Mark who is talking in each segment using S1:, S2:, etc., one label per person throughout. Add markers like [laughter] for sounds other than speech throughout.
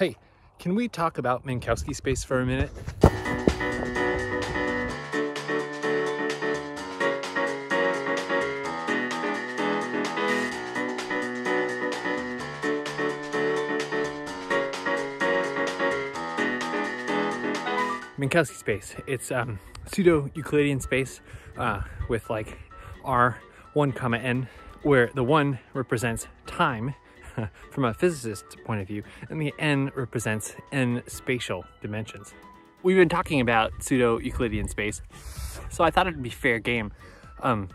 S1: Hey, can we talk about Minkowski space for a minute? Minkowski space. It's um, pseudo Euclidean space uh, with like r1 comma n, where the one represents time [laughs] from a physicist's point of view, and the n represents n spatial dimensions. We've been talking about pseudo Euclidean space, so I thought it'd be fair game. Um,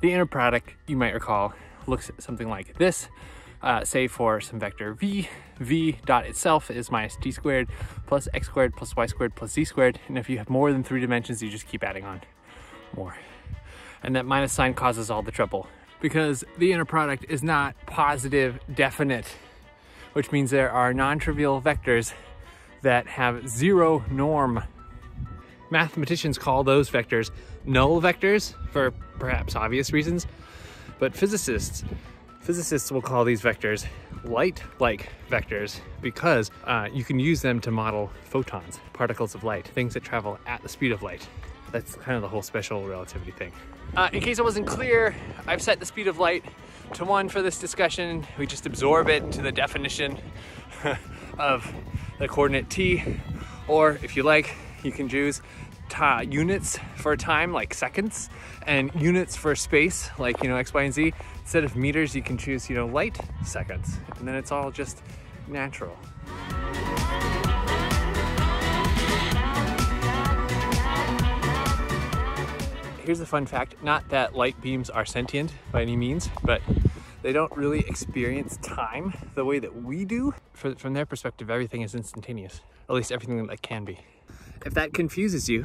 S1: the inner product, you might recall, looks something like this uh, say for some vector v, v dot itself is minus d squared plus x squared plus y squared plus z squared. And if you have more than three dimensions, you just keep adding on more. And that minus sign causes all the trouble because the inner product is not positive definite, which means there are non-trivial vectors that have zero norm. Mathematicians call those vectors null vectors for perhaps obvious reasons, but physicists Physicists will call these vectors light-like vectors because uh, you can use them to model photons, particles of light, things that travel at the speed of light. That's kind of the whole special relativity thing. Uh, in case it wasn't clear, I've set the speed of light to one for this discussion. We just absorb it into the definition [laughs] of the coordinate t, or if you like, you can choose units for time, like seconds, and units for space, like, you know, x, y, and z. Instead of meters, you can choose, you know, light seconds. And then it's all just natural. Here's a fun fact, not that light beams are sentient by any means, but they don't really experience time the way that we do. from their perspective, everything is instantaneous, at least everything that can be. If that confuses you,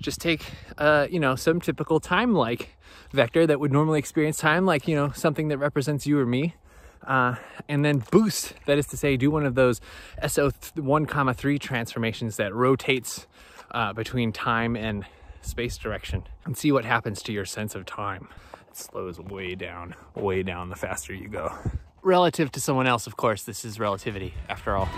S1: just take, uh, you know, some typical time-like vector that would normally experience time, like, you know, something that represents you or me, uh, and then boost, that is to say, do one of those SO1 comma 3 transformations that rotates uh, between time and space direction and see what happens to your sense of time. It slows way down, way down the faster you go. Relative to someone else, of course, this is relativity after all.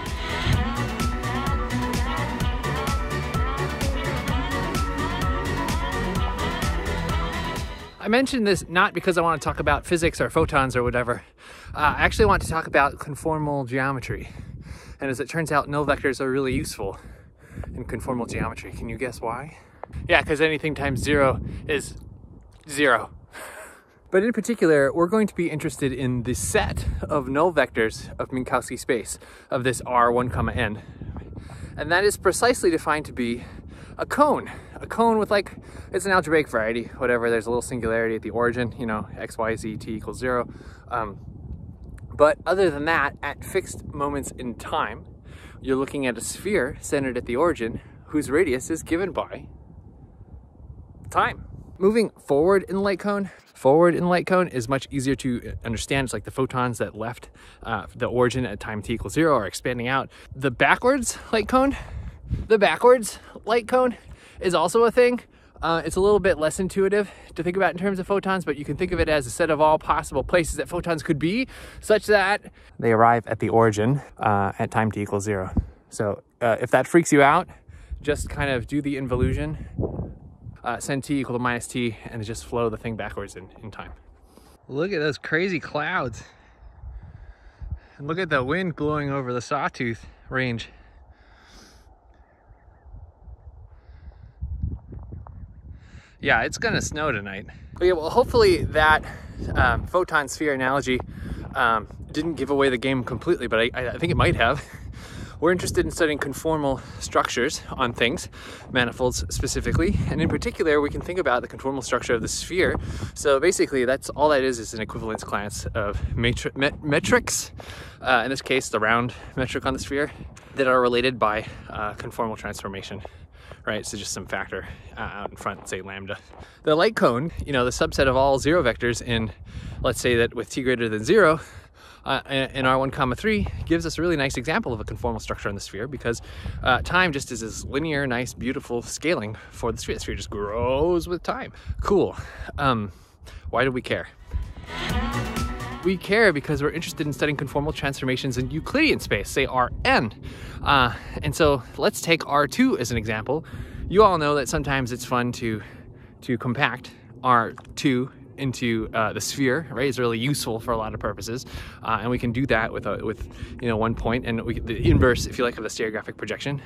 S1: I mentioned this not because I want to talk about physics or photons or whatever. Uh, I actually want to talk about conformal geometry. And as it turns out, null vectors are really useful in conformal geometry. Can you guess why? Yeah, because anything times zero is zero. But in particular, we're going to be interested in the set of null vectors of Minkowski space of this R1 comma n. And that is precisely defined to be a cone. A cone with like, it's an algebraic variety, whatever. There's a little singularity at the origin, you know, x, y, z, t equals zero. Um, but other than that, at fixed moments in time, you're looking at a sphere centered at the origin whose radius is given by time. Moving forward in light cone, forward in light cone is much easier to understand. It's like the photons that left uh, the origin at time t equals zero are expanding out. The backwards light cone the backwards light cone is also a thing. Uh, it's a little bit less intuitive to think about in terms of photons, but you can think of it as a set of all possible places that photons could be, such that they arrive at the origin uh, at time t equals zero. So uh, if that freaks you out, just kind of do the involution, uh, send t equal to minus t, and just flow the thing backwards in, in time. Look at those crazy clouds. And look at the wind blowing over the Sawtooth range. yeah, it's gonna snow tonight. But yeah, well, hopefully that um, photon sphere analogy um, didn't give away the game completely, but I, I think it might have. [laughs] We're interested in studying conformal structures on things, manifolds specifically, and in particular, we can think about the conformal structure of the sphere. So basically, that's all that is is an equivalence class of met metrics, uh, in this case, the round metric on the sphere, that are related by uh, conformal transformation right? So just some factor uh, out in front, say lambda. The light cone, you know, the subset of all zero vectors in, let's say that with t greater than zero, uh, in R1 comma 3 gives us a really nice example of a conformal structure on the sphere because uh, time just is this linear, nice, beautiful scaling for the sphere. The sphere just grows with time. Cool. Um, why do we care? we care because we're interested in studying conformal transformations in Euclidean space, say Rn. Uh, and so let's take R2 as an example. You all know that sometimes it's fun to, to compact R2 into uh, the sphere, right? It's really useful for a lot of purposes, uh, and we can do that with a, with you know one point and we, the inverse, if you like, of the stereographic projection,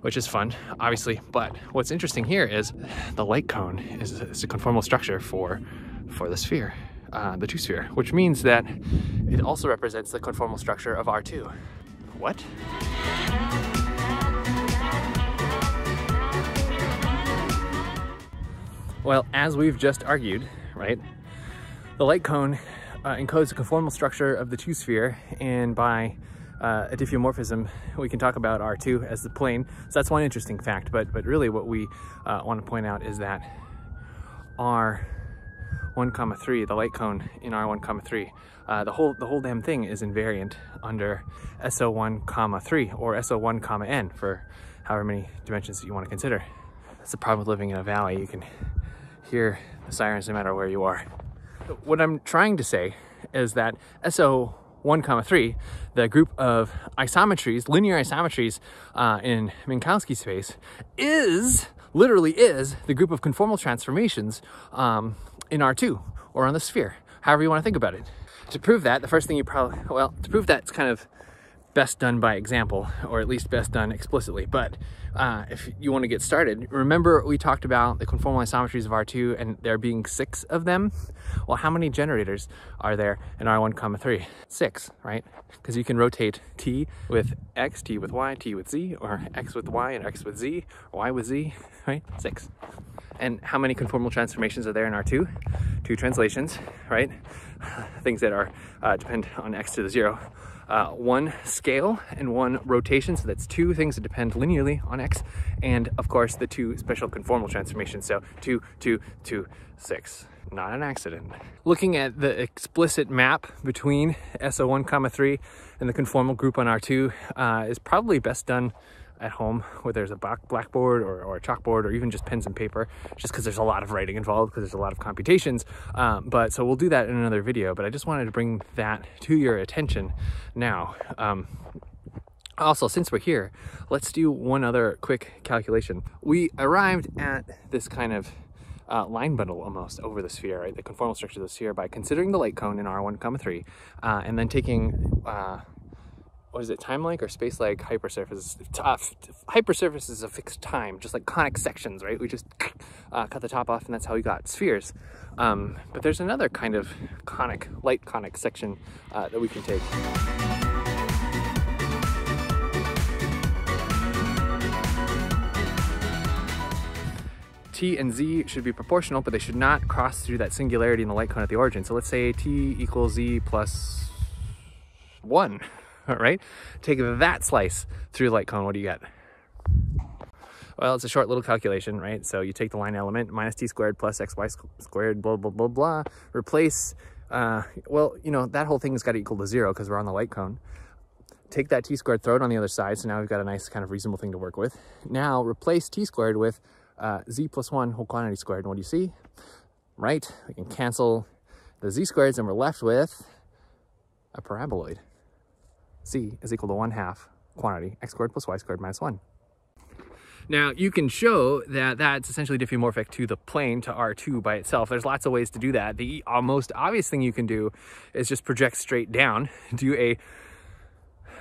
S1: which is fun, obviously. But what's interesting here is the light cone is, a conformal structure for for the sphere, uh, the two sphere, which means that it also represents the conformal structure of R2. What? Well, as we've just argued, right, the light cone uh, encodes the conformal structure of the two sphere and by uh, a diffeomorphism, we can talk about R2 as the plane. So that's one interesting fact, but, but really what we uh, want to point out is that R1 comma 3, the light cone in R1 comma 3, uh, the whole the whole damn thing is invariant under SO1 comma 3 or SO1 comma n for however many dimensions that you want to consider. That's the problem with living in a valley. You can hear sirens no matter where you are. What I'm trying to say is that SO 1 comma 3, the group of isometries, linear isometries uh, in Minkowski space, is, literally is, the group of conformal transformations um, in R2 or on the sphere, however you want to think about it. To prove that, the first thing you probably, well, to prove that it's kind of best done by example, or at least best done explicitly. But uh, if you want to get started, remember we talked about the conformal isometries of R2 and there being six of them? Well, how many generators are there in R1 comma 3? Six, right? Because you can rotate T with X, T with Y, T with Z, or X with Y and X with Z, or Y with Z, right? Six. And how many conformal transformations are there in R2? Two translations, right? [sighs] Things that are uh, depend on X to the zero uh, one scale and one rotation. So that's two things that depend linearly on X. And of course, the two special conformal transformations. So two, two, two, six. Not an accident. Looking at the explicit map between SO1 comma 3 and the conformal group on R2 uh, is probably best done at home where there's a blackboard or, or a chalkboard or even just pens and paper just because there's a lot of writing involved because there's a lot of computations um, but so we'll do that in another video but I just wanted to bring that to your attention now um, also, since we're here, let's do one other quick calculation. We arrived at this kind of uh, line bundle almost over the sphere, right? The conformal structure of the sphere by considering the light cone in R1, comma 3, uh, and then taking uh, what is it, time-like or space-like hypersurface? Uh, hypersurface is a fixed time, just like conic sections, right? We just uh, cut the top off and that's how we got spheres. Um, but there's another kind of conic, light conic section uh, that we can take. T and Z should be proportional, but they should not cross through that singularity in the light cone at the origin. So let's say T equals Z plus [laughs] one. right? Take that slice through the light cone, what do you get? Well, it's a short little calculation, right? So you take the line element, minus t squared plus xy squared, blah, blah, blah, blah. Replace, uh, well, you know, that whole thing has got to equal to zero because we're on the light cone. Take that t squared, throw it on the other side. So now we've got a nice kind of reasonable thing to work with. Now replace t squared with uh, z plus one whole quantity squared. And what do you see? Right, we can cancel the z squareds and we're left with a paraboloid z is equal to 1 half quantity x squared plus y squared minus 1. Now you can show that that's essentially diffeomorphic to the plane to R2 by itself. There's lots of ways to do that. The most obvious thing you can do is just project straight down, [laughs] do a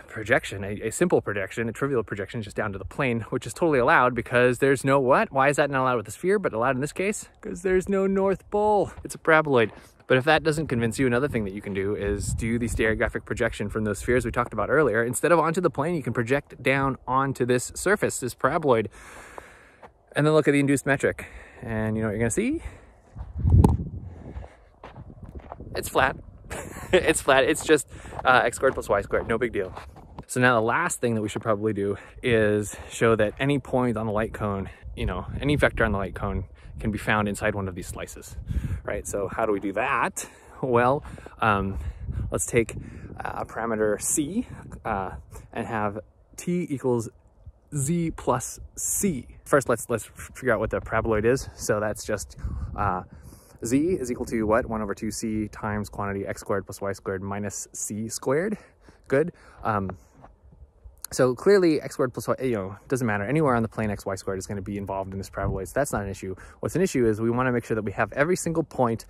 S1: projection, a, a, simple projection, a trivial projection just down to the plane, which is totally allowed because there's no what? Why is that not allowed with the sphere, but allowed in this case? Because there's no North Pole. It's a paraboloid. But if that doesn't convince you, another thing that you can do is do the stereographic projection from those spheres we talked about earlier. Instead of onto the plane, you can project down onto this surface, this paraboloid, and then look at the induced metric. And you know what you're gonna see? It's flat. [laughs] it's flat. It's just uh, x squared plus y squared, no big deal. So now the last thing that we should probably do is show that any point on the light cone, you know, any vector on the light cone can be found inside one of these slices, right? So how do we do that? Well, um, let's take a parameter c uh, and have t equals z plus c. First, let's let's figure out what the paraboloid is. So that's just uh, z is equal to what? 1 over 2c times quantity x squared plus y squared minus c squared. Good. Um, so clearly x squared plus y, you know, doesn't matter. Anywhere on the plane x, y squared is going to be involved in this paraboloid. So that's not an issue. What's an issue is we want to make sure that we have every single point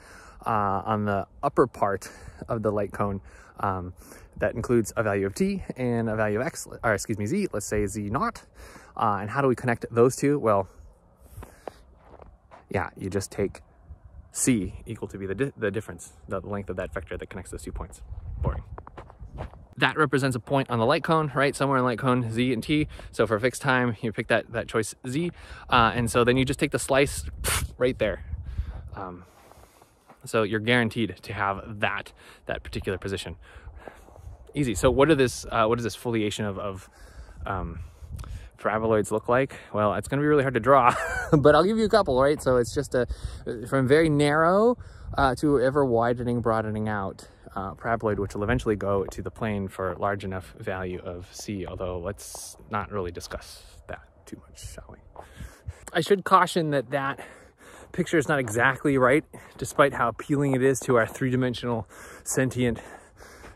S1: uh, on the upper part of the light cone um, that includes a value of t and a value of x, or excuse me, z, let's say z naught. Uh, and how do we connect those two? Well, yeah, you just take c equal to be the, di the difference, the length of that vector that connects those two points. Boring. That represents a point on the light cone, right? Somewhere in light cone, z and t. So for a fixed time, you pick that, that choice z. Uh, and so then you just take the slice [sniffs] right there. Um, so you're guaranteed to have that, that particular position. Easy. So what are this, uh, what is this foliation of, of um, paraboloids look like? Well, it's going to be really hard to draw, [laughs] but I'll give you a couple, right? So it's just a, from very narrow uh, to ever widening, broadening out uh, paraboloid, which will eventually go to the plane for large enough value of C, although let's not really discuss that too much, shall we? I should caution that that picture is not exactly right, despite how appealing it is to our three-dimensional sentient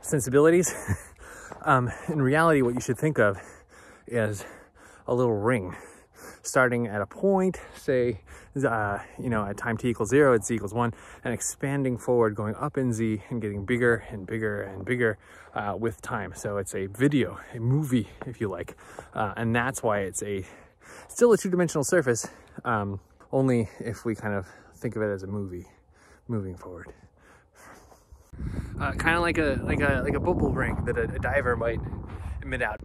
S1: sensibilities. [laughs] um, in reality, what you should think of is a little ring starting at a point, say, uh, you know, at time t equals zero, it's z equals one, and expanding forward, going up in z and getting bigger and bigger and bigger uh, with time. So it's a video, a movie, if you like. Uh, and that's why it's a still a two-dimensional surface, um, only if we kind of think of it as a movie moving forward. Uh, kind of like a like a like a bubble ring that a, a diver might emit out.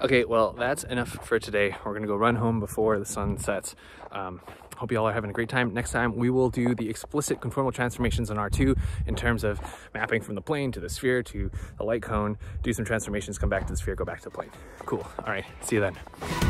S1: Okay, well, that's enough for today. We're gonna go run home before the sun sets. Um, hope you all are having a great time. Next time, we will do the explicit conformal transformations in R2 in terms of mapping from the plane to the sphere to the light cone, do some transformations, come back to the sphere, go back to the plane. Cool, all right, see you then.